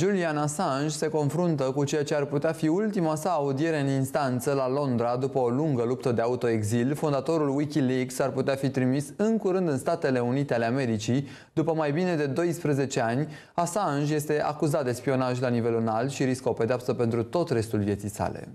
Julian Assange se confruntă cu ceea ce ar putea fi ultima sa audiere în instanță la Londra după o lungă luptă de autoexil. Fondatorul Wikileaks ar putea fi trimis în curând în Statele Unite ale Americii după mai bine de 12 ani. Assange este acuzat de spionaj la nivel înalt și riscă o pedeapsă pentru tot restul vieții sale.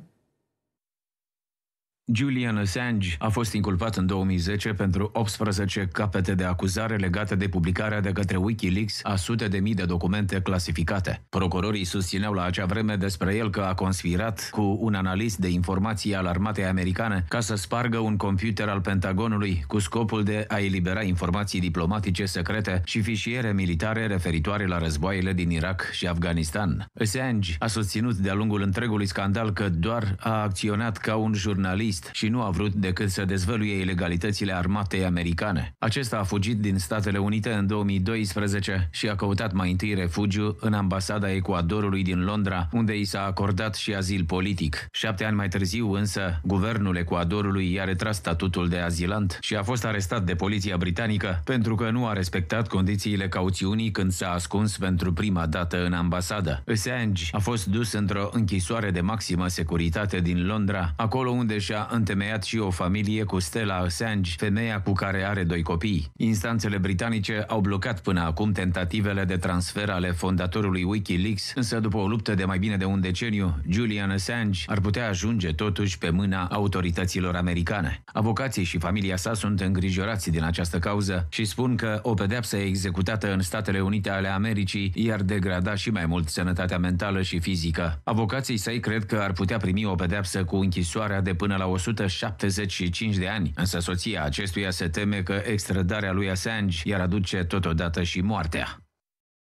Julian Assange a fost inculpat în 2010 pentru 18 capete de acuzare legate de publicarea de către Wikileaks a sute de mii de documente clasificate. Procurorii susțineau la acea vreme despre el că a conspirat cu un analist de informații al armatei americane ca să spargă un computer al Pentagonului cu scopul de a elibera informații diplomatice secrete și fișiere militare referitoare la războaiele din Irak și Afganistan. Assange a susținut de-a lungul întregului scandal că doar a acționat ca un jurnalist terorist și nu a vrut decât să dezvăluie ilegalitățile armatei americane. Acesta a fugit din Statele Unite în 2012 și a căutat mai întâi refugiu în ambasada Ecuadorului din Londra, unde i s-a acordat și azil politic. Șapte ani mai târziu, însă, guvernul Ecuadorului i-a retras statutul de azilant și a fost arestat de poliția britanică pentru că nu a respectat condițiile cauțiunii când s-a ascuns pentru prima dată în ambasadă. Assange a fost dus într-o închisoare de maximă securitate din Londra, acolo unde și-a întemeiat și o familie cu Stella Assange, femeia cu care are doi copii. Instanțele britanice au blocat până acum tentativele de transfer ale fondatorului Wikileaks, însă după o luptă de mai bine de un deceniu, Julian Assange ar putea ajunge totuși pe mâna autorităților americane. Avocații și familia sa sunt îngrijorați din această cauză și spun că o pedeapsă executată în Statele Unite ale Americii i-ar degrada și mai mult sănătatea mentală și fizică. Avocații săi cred că ar putea primi o pedeapsă cu închisoarea de până la 175 de ani, însă soția acestuia se teme că extradarea lui Assange i-ar aduce totodată și moartea.